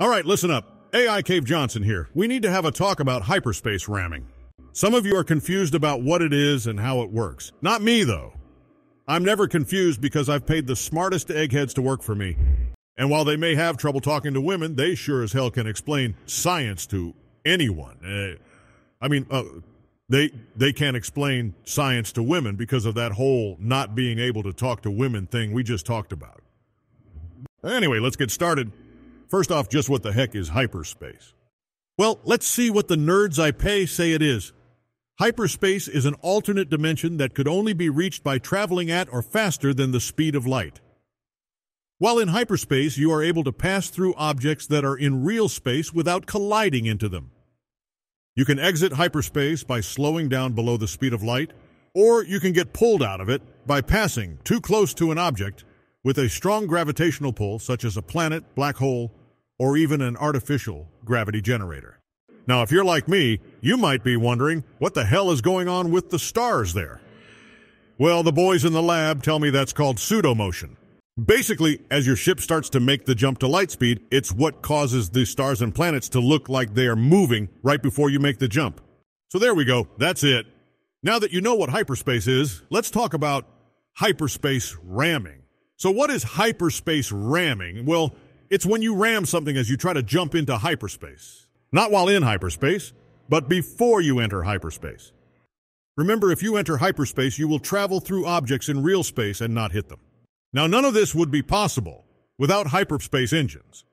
All right, listen up. AI Cave Johnson here. We need to have a talk about hyperspace ramming. Some of you are confused about what it is and how it works. Not me, though. I'm never confused because I've paid the smartest eggheads to work for me. And while they may have trouble talking to women, they sure as hell can explain science to anyone. Uh, I mean, uh, they they can't explain science to women because of that whole not being able to talk to women thing we just talked about. Anyway, let's get started. First off, just what the heck is hyperspace? Well, let's see what the nerds I pay say it is. Hyperspace is an alternate dimension that could only be reached by traveling at or faster than the speed of light. While in hyperspace, you are able to pass through objects that are in real space without colliding into them. You can exit hyperspace by slowing down below the speed of light, or you can get pulled out of it by passing too close to an object with a strong gravitational pull, such as a planet, black hole, or even an artificial gravity generator. Now, if you're like me, you might be wondering what the hell is going on with the stars there. Well, the boys in the lab tell me that's called pseudomotion. Basically, as your ship starts to make the jump to light speed, it's what causes the stars and planets to look like they are moving right before you make the jump. So there we go. That's it. Now that you know what hyperspace is, let's talk about hyperspace ramming. So what is hyperspace ramming? Well, it's when you ram something as you try to jump into hyperspace. Not while in hyperspace, but before you enter hyperspace. Remember, if you enter hyperspace, you will travel through objects in real space and not hit them. Now, none of this would be possible without hyperspace engines,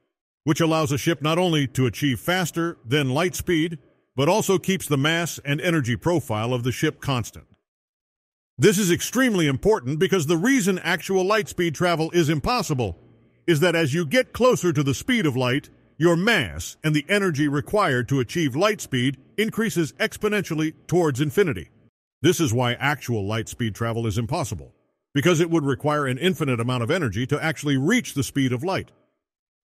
which allows a ship not only to achieve faster than light speed, but also keeps the mass and energy profile of the ship constant. This is extremely important because the reason actual light speed travel is impossible is that as you get closer to the speed of light, your mass and the energy required to achieve light speed increases exponentially towards infinity. This is why actual light speed travel is impossible because it would require an infinite amount of energy to actually reach the speed of light.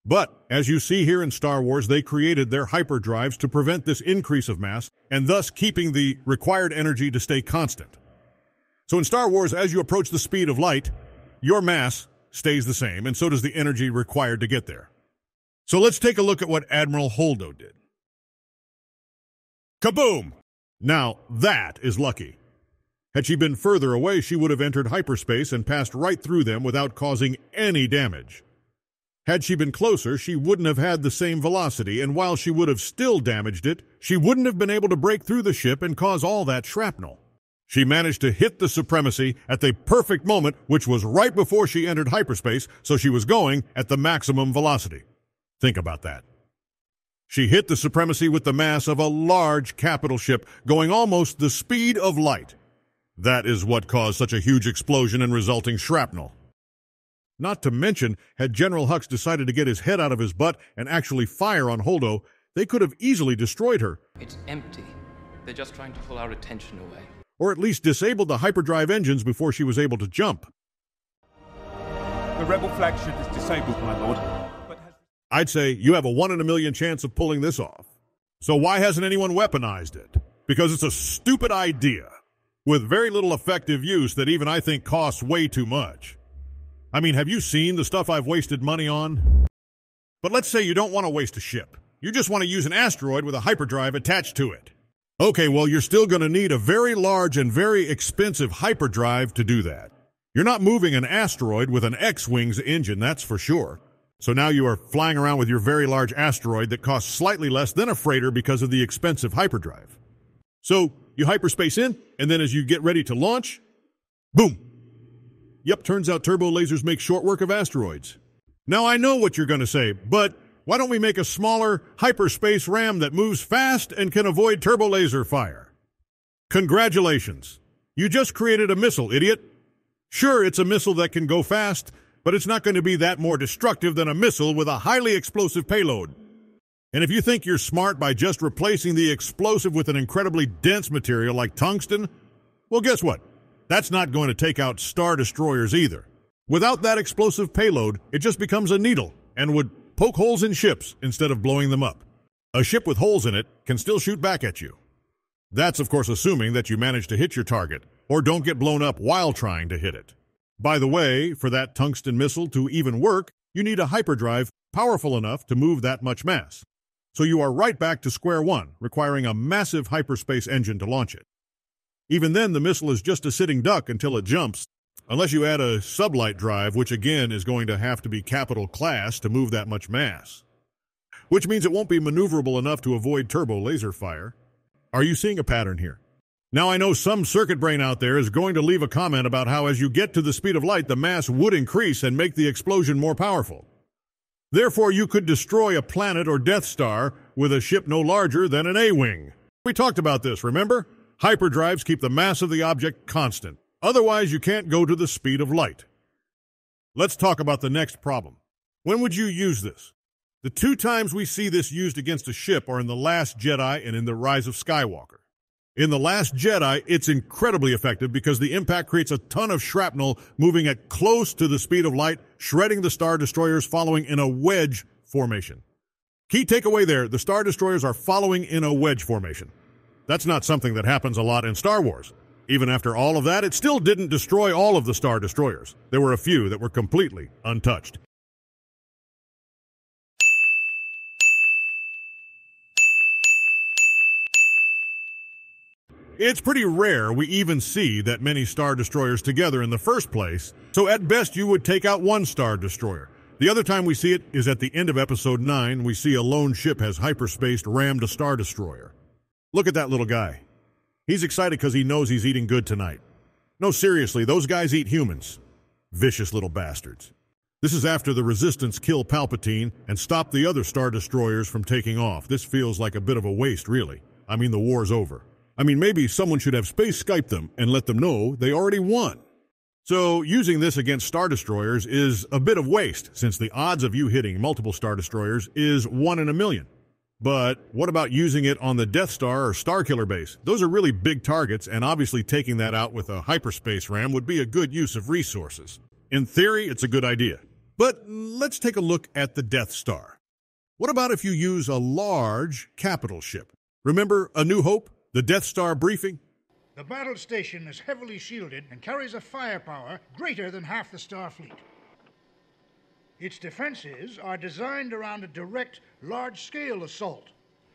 But, as you see here in Star Wars, they created their hyperdrives to prevent this increase of mass and thus keeping the required energy to stay constant. So in Star Wars, as you approach the speed of light, your mass stays the same, and so does the energy required to get there. So let's take a look at what Admiral Holdo did. Kaboom! Now, that is lucky. Had she been further away, she would have entered hyperspace and passed right through them without causing any damage. Had she been closer, she wouldn't have had the same velocity, and while she would have still damaged it, she wouldn't have been able to break through the ship and cause all that shrapnel. She managed to hit the supremacy at the perfect moment, which was right before she entered hyperspace, so she was going at the maximum velocity. Think about that. She hit the supremacy with the mass of a large capital ship going almost the speed of light. That is what caused such a huge explosion and resulting shrapnel. Not to mention, had General Hux decided to get his head out of his butt and actually fire on Holdo, they could have easily destroyed her. It's empty. They're just trying to pull our attention away. Or at least disabled the hyperdrive engines before she was able to jump. The rebel flagship is disabled, my lord. But has... I'd say you have a one in a million chance of pulling this off. So why hasn't anyone weaponized it? Because it's a stupid idea with very little effective use that even I think costs way too much. I mean, have you seen the stuff I've wasted money on? But let's say you don't want to waste a ship. You just want to use an asteroid with a hyperdrive attached to it. Okay, well, you're still going to need a very large and very expensive hyperdrive to do that. You're not moving an asteroid with an X-Wings engine, that's for sure. So now you are flying around with your very large asteroid that costs slightly less than a freighter because of the expensive hyperdrive. So you hyperspace in, and then as you get ready to launch, boom. Yep, turns out turbo lasers make short work of asteroids. Now I know what you're going to say, but why don't we make a smaller hyperspace ram that moves fast and can avoid turbo laser fire? Congratulations. You just created a missile, idiot. Sure, it's a missile that can go fast, but it's not going to be that more destructive than a missile with a highly explosive payload. And if you think you're smart by just replacing the explosive with an incredibly dense material like tungsten, well, guess what? That's not going to take out Star Destroyers either. Without that explosive payload, it just becomes a needle and would poke holes in ships instead of blowing them up. A ship with holes in it can still shoot back at you. That's, of course, assuming that you manage to hit your target or don't get blown up while trying to hit it. By the way, for that tungsten missile to even work, you need a hyperdrive powerful enough to move that much mass. So you are right back to square one, requiring a massive hyperspace engine to launch it. Even then, the missile is just a sitting duck until it jumps, unless you add a sublight drive, which again is going to have to be capital class to move that much mass. Which means it won't be maneuverable enough to avoid turbo laser fire. Are you seeing a pattern here? Now, I know some circuit brain out there is going to leave a comment about how, as you get to the speed of light, the mass would increase and make the explosion more powerful. Therefore, you could destroy a planet or Death Star with a ship no larger than an A Wing. We talked about this, remember? Hyperdrives keep the mass of the object constant. Otherwise, you can't go to the speed of light. Let's talk about the next problem. When would you use this? The two times we see this used against a ship are in The Last Jedi and in The Rise of Skywalker. In The Last Jedi, it's incredibly effective because the impact creates a ton of shrapnel moving at close to the speed of light, shredding the Star Destroyers following in a wedge formation. Key takeaway there the Star Destroyers are following in a wedge formation. That's not something that happens a lot in Star Wars. Even after all of that, it still didn't destroy all of the Star Destroyers. There were a few that were completely untouched. It's pretty rare we even see that many Star Destroyers together in the first place, so at best you would take out one Star Destroyer. The other time we see it is at the end of Episode 9. We see a lone ship has hyperspaced rammed a Star Destroyer. Look at that little guy. He's excited because he knows he's eating good tonight. No, seriously, those guys eat humans. Vicious little bastards. This is after the Resistance kill Palpatine and stop the other Star Destroyers from taking off. This feels like a bit of a waste, really. I mean, the war's over. I mean, maybe someone should have space Skype them and let them know they already won. So, using this against Star Destroyers is a bit of waste, since the odds of you hitting multiple Star Destroyers is one in a million. But what about using it on the Death Star or Starkiller base? Those are really big targets, and obviously taking that out with a hyperspace ram would be a good use of resources. In theory, it's a good idea. But let's take a look at the Death Star. What about if you use a large capital ship? Remember A New Hope? The Death Star briefing? The battle station is heavily shielded and carries a firepower greater than half the Starfleet. Its defenses are designed around a direct, large scale assault.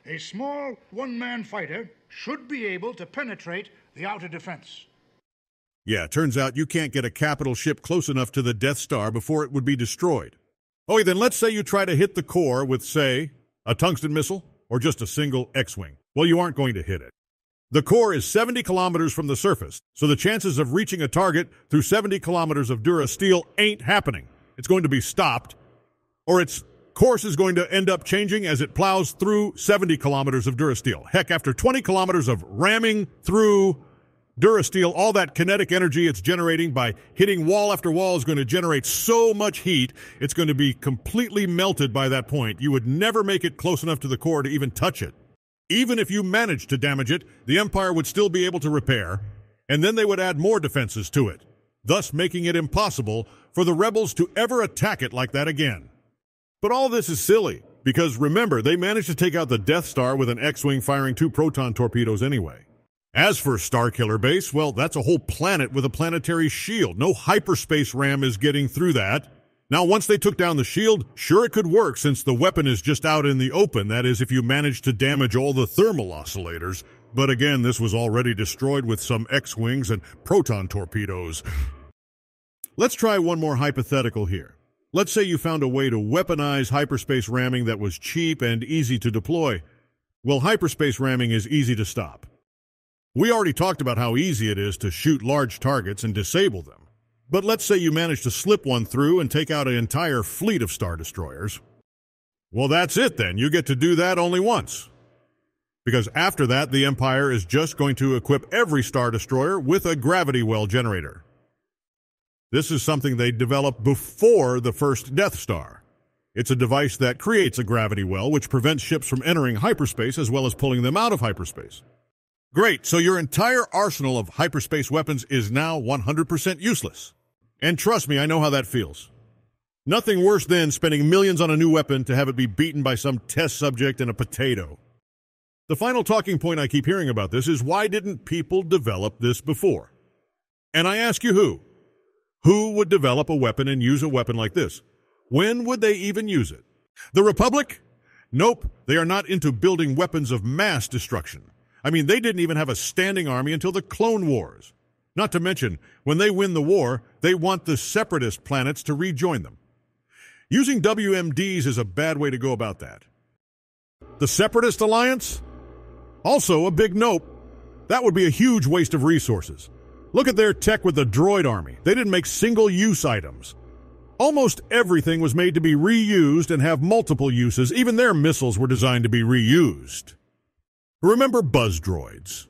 A small, one man fighter should be able to penetrate the outer defense. Yeah, turns out you can't get a capital ship close enough to the Death Star before it would be destroyed. Okay, then let's say you try to hit the core with, say, a tungsten missile or just a single X Wing. Well, you aren't going to hit it. The core is 70 kilometers from the surface, so the chances of reaching a target through 70 kilometers of Durasteel ain't happening. It's going to be stopped, or its course is going to end up changing as it plows through 70 kilometers of Durasteel. Heck, after 20 kilometers of ramming through Durasteel, all that kinetic energy it's generating by hitting wall after wall is going to generate so much heat, it's going to be completely melted by that point. You would never make it close enough to the core to even touch it. Even if you managed to damage it, the Empire would still be able to repair, and then they would add more defenses to it, thus making it impossible for the rebels to ever attack it like that again. But all this is silly, because remember, they managed to take out the Death Star with an X-Wing firing two proton torpedoes anyway. As for Starkiller Base, well, that's a whole planet with a planetary shield. No hyperspace ram is getting through that. Now, once they took down the shield, sure it could work since the weapon is just out in the open. That is, if you manage to damage all the thermal oscillators. But again, this was already destroyed with some X Wings and proton torpedoes. Let's try one more hypothetical here. Let's say you found a way to weaponize hyperspace ramming that was cheap and easy to deploy. Well, hyperspace ramming is easy to stop. We already talked about how easy it is to shoot large targets and disable them. But let's say you manage to slip one through and take out an entire fleet of Star Destroyers. Well, that's it then. You get to do that only once. Because after that, the Empire is just going to equip every Star Destroyer with a gravity well generator. This is something they developed before the first Death Star. It's a device that creates a gravity well, which prevents ships from entering hyperspace as well as pulling them out of hyperspace. Great, so your entire arsenal of hyperspace weapons is now 100% useless. And trust me, I know how that feels. Nothing worse than spending millions on a new weapon to have it be beaten by some test subject in a potato. The final talking point I keep hearing about this is why didn't people develop this before? And I ask you who? Who would develop a weapon and use a weapon like this? When would they even use it? The Republic? Nope, they are not into building weapons of mass destruction. I mean, they didn't even have a standing army until the Clone Wars. Not to mention, when they win the war, they want the separatist planets to rejoin them. Using WMDs is a bad way to go about that. The Separatist Alliance? Also a big nope. That would be a huge waste of resources. Look at their tech with the droid army. They didn't make single use items. Almost everything was made to be reused and have multiple uses. Even their missiles were designed to be reused. Remember buzz droids?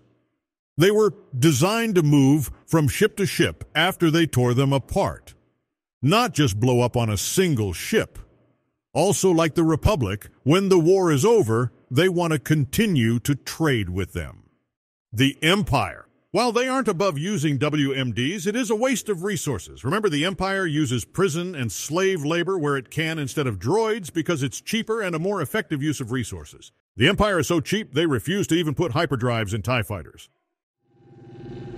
They were designed to move from ship to ship after they tore them apart, not just blow up on a single ship. Also, like the Republic, when the war is over, they want to continue to trade with them. The Empire. While they aren't above using WMDs, it is a waste of resources. Remember, the Empire uses prison and slave labor where it can instead of droids because it's cheaper and a more effective use of resources. The Empire is so cheap, they refuse to even put hyperdrives in TIE fighters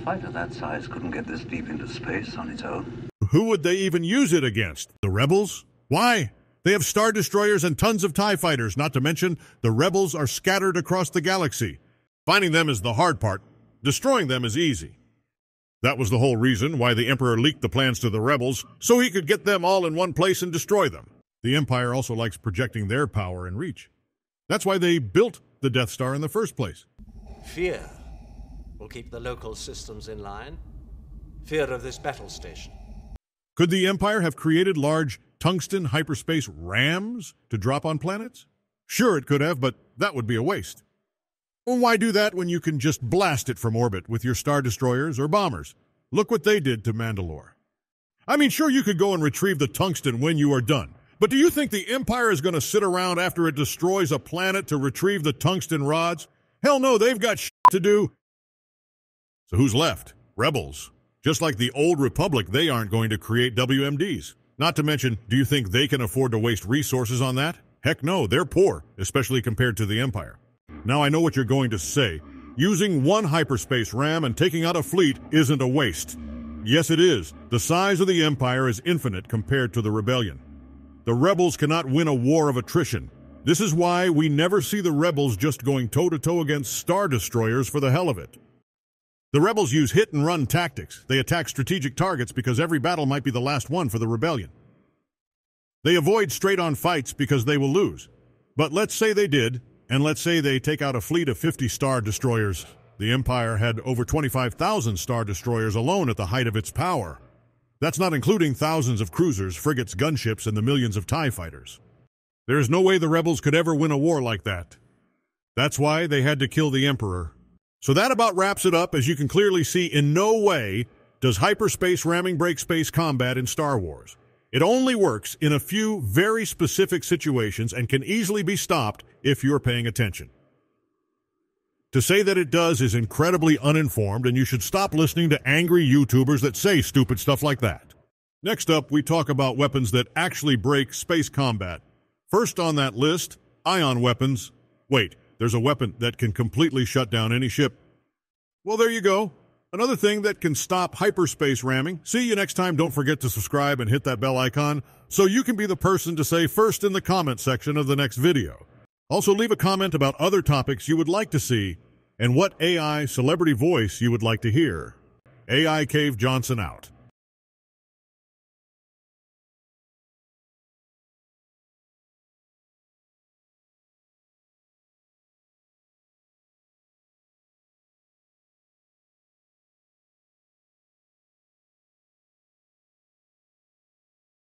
fighter that size couldn't get this deep into space on its own. Who would they even use it against? The rebels? Why? They have star destroyers and tons of TIE fighters, not to mention the rebels are scattered across the galaxy. Finding them is the hard part, destroying them is easy. That was the whole reason why the Emperor leaked the plans to the rebels, so he could get them all in one place and destroy them. The Empire also likes projecting their power and reach. That's why they built the Death Star in the first place. Fear will keep the local systems in line. Fear of this battle station. Could the Empire have created large tungsten hyperspace rams to drop on planets? Sure, it could have, but that would be a waste. Why do that when you can just blast it from orbit with your star destroyers or bombers? Look what they did to Mandalore. I mean, sure, you could go and retrieve the tungsten when you are done. But do you think the Empire is going to sit around after it destroys a planet to retrieve the tungsten rods? Hell no, they've got shit to do. So who's left? Rebels. Just like the old Republic, they aren't going to create WMDs. Not to mention, do you think they can afford to waste resources on that? Heck no, they're poor, especially compared to the Empire. Now I know what you're going to say. Using one hyperspace ram and taking out a fleet isn't a waste. Yes, it is. The size of the Empire is infinite compared to the Rebellion. The rebels cannot win a war of attrition. This is why we never see the rebels just going toe to toe against Star Destroyers for the hell of it. The rebels use hit and run tactics. They attack strategic targets because every battle might be the last one for the rebellion. They avoid straight on fights because they will lose. But let's say they did, and let's say they take out a fleet of 50 star destroyers. The Empire had over 25,000 star destroyers alone at the height of its power. That's not including thousands of cruisers, frigates, gunships, and the millions of TIE fighters. There is no way the rebels could ever win a war like that. That's why they had to kill the Emperor so that about wraps it up. As you can clearly see, in no way does hyperspace ramming break space combat in Star Wars. It only works in a few very specific situations and can easily be stopped if you're paying attention. To say that it does is incredibly uninformed, and you should stop listening to angry YouTubers that say stupid stuff like that. Next up, we talk about weapons that actually break space combat. First on that list, ion weapons. Wait, there's a weapon that can completely shut down any ship. Well, there you go. Another thing that can stop hyperspace ramming. See you next time. Don't forget to subscribe and hit that bell icon so you can be the person to say first in the comment section of the next video. Also, leave a comment about other topics you would like to see and what AI celebrity voice you would like to hear. AI Cave Johnson out.